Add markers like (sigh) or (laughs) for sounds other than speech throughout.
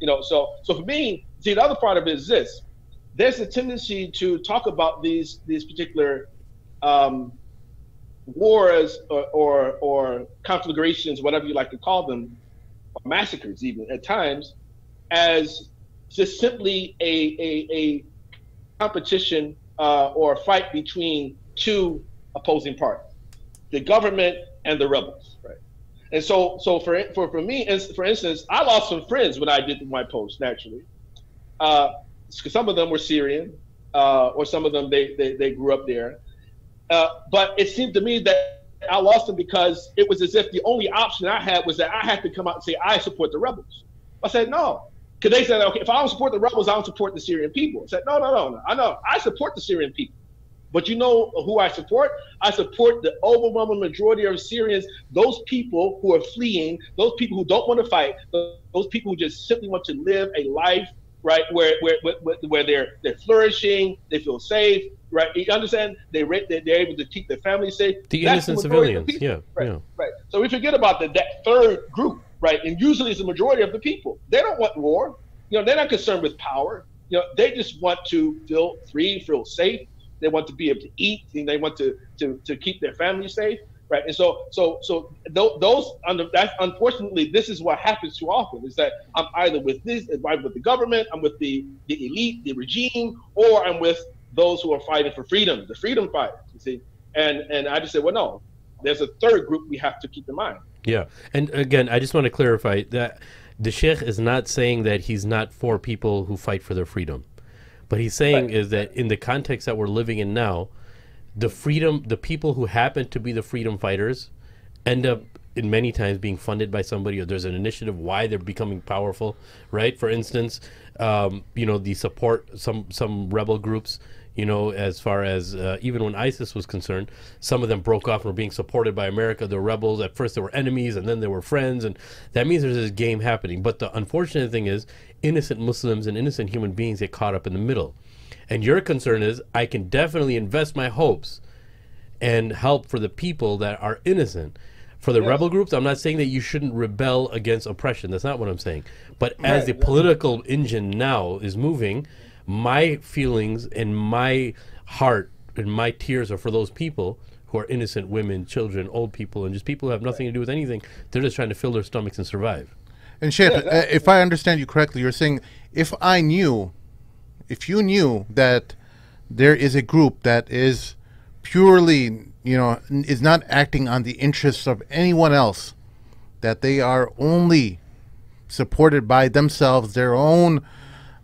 You know, so so for me, see the other part of it is this: there's a tendency to talk about these these particular um, wars or, or, or conflagrations, whatever you like to call them, massacres even at times, as just simply a, a, a competition uh, or a fight between two opposing parties, the government and the rebels, right? And so, so for for for me, for instance, I lost some friends when I did my post. Naturally, uh, some of them were Syrian, uh, or some of them they, they they grew up there. Uh, but it seemed to me that I lost them because it was as if the only option I had was that I had to come out and say I support the rebels. I said no, because they said okay, if I don't support the rebels, I don't support the Syrian people. I said no, no, no, no. I know I support the Syrian people. But you know who I support? I support the overwhelming majority of Syrians, those people who are fleeing, those people who don't want to fight, those people who just simply want to live a life, right, where where where, where they're they're flourishing, they feel safe, right? You understand? They they're able to keep their families safe. The That's innocent the civilians, yeah, right, yeah, right. So we forget about the, that third group, right? And usually it's the majority of the people. They don't want war. You know, they're not concerned with power. You know, they just want to feel free, feel safe, they want to be able to eat. And they want to to to keep their family safe, right? And so so so those under that unfortunately this is what happens too often is that I'm either with this, I'm with the government, I'm with the the elite, the regime, or I'm with those who are fighting for freedom, the freedom fighters. You see, and and I just said, well, no, there's a third group we have to keep in mind. Yeah, and again, I just want to clarify that the sheikh is not saying that he's not for people who fight for their freedom. But he's saying right. is that in the context that we're living in now, the freedom, the people who happen to be the freedom fighters, end up in many times being funded by somebody, or there's an initiative why they're becoming powerful, right? For instance, um, you know, the support some some rebel groups you know, as far as uh, even when ISIS was concerned, some of them broke off and were being supported by America. The rebels, at first they were enemies and then they were friends. And that means there's this game happening. But the unfortunate thing is, innocent Muslims and innocent human beings get caught up in the middle. And your concern is, I can definitely invest my hopes and help for the people that are innocent. For the yes. rebel groups, I'm not saying that you shouldn't rebel against oppression. That's not what I'm saying. But right. as the political engine now is moving, my feelings and my heart and my tears are for those people who are innocent women, children, old people, and just people who have nothing to do with anything. They're just trying to fill their stomachs and survive. And Sheikh, yeah, uh, if I understand you correctly, you're saying if I knew, if you knew that there is a group that is purely, you know, is not acting on the interests of anyone else, that they are only supported by themselves, their own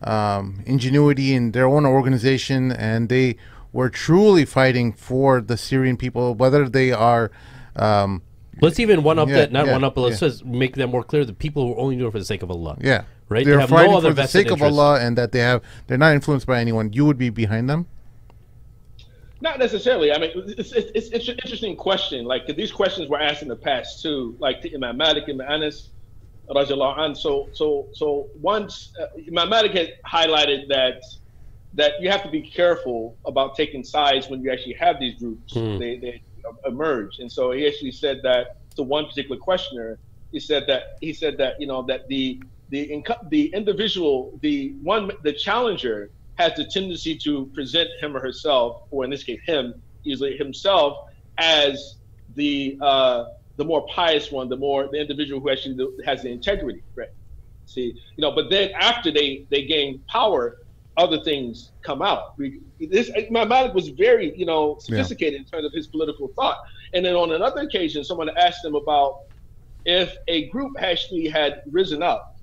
um, ingenuity in their own organization, and they were truly fighting for the Syrian people, whether they are. Um, let's even one up yeah, that, not yeah, one up, but let's yeah. just make that more clear. The people who are only doing it for the sake of Allah. Yeah, right. They're they fighting no for the sake interest. of Allah, and that they have they're not influenced by anyone. You would be behind them. Not necessarily. I mean, it's, it's, it's, an interesting question. Like these questions were asked in the past too, like to Imam Malik, Imam Anas, and so so so once uh, Imam Malik had highlighted that that you have to be careful about taking sides when you actually have these groups. Hmm. they, they emerge. And so he actually said that to one particular questioner he said that he said that you know that the the the individual the one the challenger has the tendency to present him or herself or in this case him usually himself as the uh, the more pious one, the more the individual who actually has the integrity, right? See, you know, but then after they they gain power, other things come out. We, this Imam Malik was very, you know, sophisticated yeah. in terms of his political thought. And then on another occasion, someone asked him about if a group actually had risen up,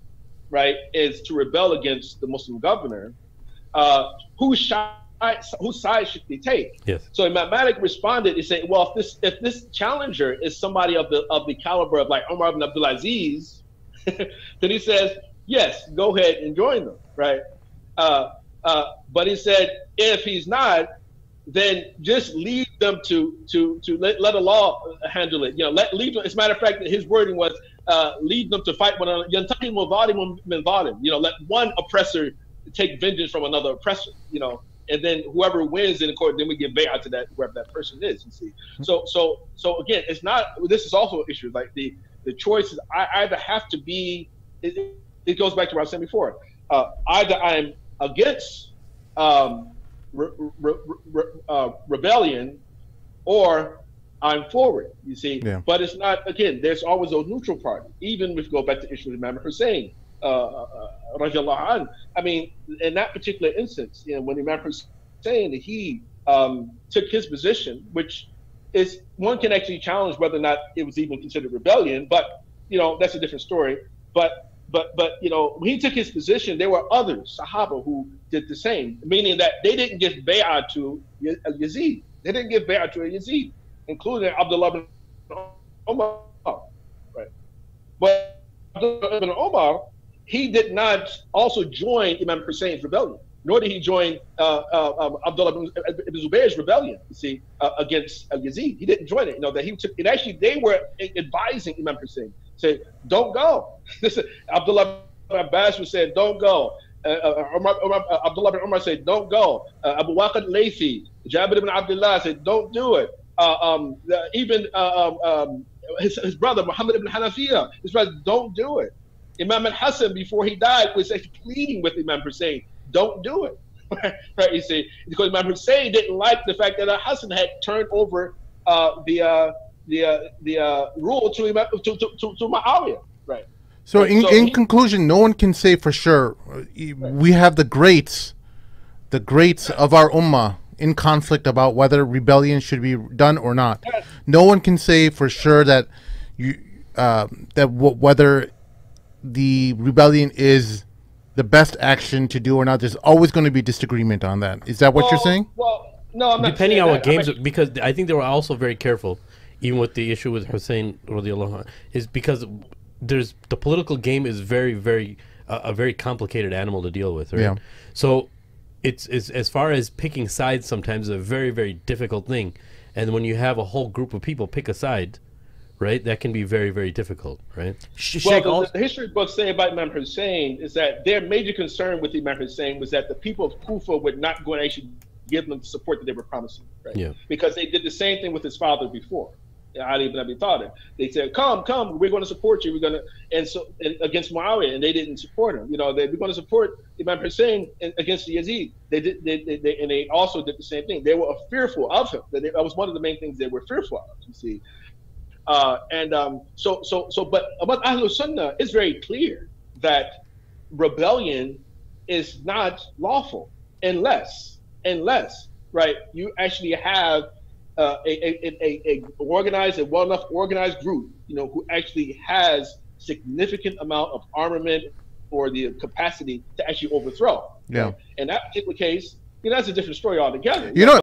right, is to rebel against the Muslim governor, uh, who shot whose side should they take? Yes. So Imam Malik responded, he said, well, if this if this challenger is somebody of the of the caliber of like Omar ibn Abdul Aziz, (laughs) then he says, yes, go ahead and join them, right? Uh, uh, but he said, if he's not, then just leave them to to to let, let Allah handle it. You know, let leave them. As a matter of fact, his wording was uh, lead them to fight one another. You know, let one oppressor take vengeance from another oppressor. You know, and then whoever wins in the court, then we give bay'ah to that whoever that person is. You see, mm-hmm. so so so again, it's not. This is also an issue. Like the the choices, I either have to be. It, it goes back to what I was saying before. Uh, either I'm against um, re- re- re- uh, rebellion, or I'm forward. You see, Yeah. but it's not. Again, there's always a neutral party. Even if we go back to the issue of Imam Hussein, uh, uh, radiallahu. I mean, in that particular instance, you know, when the Imam Hussein he um, took his position, which is one can actually challenge whether or not it was even considered rebellion, but you know that's a different story. But but but you know when he took his position, there were others, Sahaba, who did the same, meaning that they didn't give bay'ah to uh, Yazid. They didn't give bay'ah to Yazid, including Abdullah bin Umar. Right. But Abdullah bin Umar, he did not also join Imam Hussein's rebellion, nor did he join uh, uh, um, Abdullah ibn Zubayr's rebellion. You see, uh, against Yazid, he didn't join it. You know that he took. And actually, they were advising Imam Hussein, say, "Don't go." (laughs) Abdullah bin Abbas was saying, "Don't go." Uh, uh, Umar, Umar, uh, Abdullah bin Umar said, "Don't go." Abu Waqid Laythi, Jabir ibn Abdullah said, "Don't do it." Um, even um, um, his, his brother Muhammad ibn Hanafiya, his brother, don't do it. Imam al-Hassan, before he died, was actually pleading with Imam Hussein, don't do it. (laughs) right, you see, because Imam Hussein didn't like the fact that al-Hassan had turned over uh, the uh, the uh, the uh, rule to, Imam, to, to, to, to Muawiyah. Right. So, in, so in he- conclusion, no one can say for sure. uh, We have the greats, the greats of our ummah in conflict about whether rebellion should be done or not. Yes. No one can say for sure that you uh, that w- whether the rebellion is the best action to do or not. There's always going to be disagreement on that. Is that what you're saying? Well, no, I'm not Depending on what that. I'm games, actually- because I think they were also very careful, even with the issue with Hussein radiallahu anh, is because there's the political game is very, very uh, a very complicated animal to deal with, right? Yeah. So it's, it's as far as picking sides sometimes is a very, very difficult thing, and when you have a whole group of people pick a side, right, that can be very, very difficult, right? Well, the, also, the history books say about Imam Hussein is that their major concern with Imam Hussein was that the people of Kufa would not go and actually give them the support that they were promising, right? Yeah. Because they did the same thing with his father before, Ali ibn Abi Talib. They said, "Come, come, we're going to support you. We're going to," and so and against Muawiyah, and they didn't support him. You know, they, we're going to support Imam Hussein against the Yazid. They did, they, they, they, and they also did the same thing. They were fearful of him. That, that was one of the main things they were fearful of. You see, uh, and um, so, so, so, but about Ahlul Sunnah, it's very clear that rebellion is not lawful unless, unless, right, you actually have uh, a, a, a, a organized, a well enough organized group, you know, who actually has significant amount of armament or the capacity to actually overthrow. Yeah. In that particular case, you know, that's a different story altogether. You know,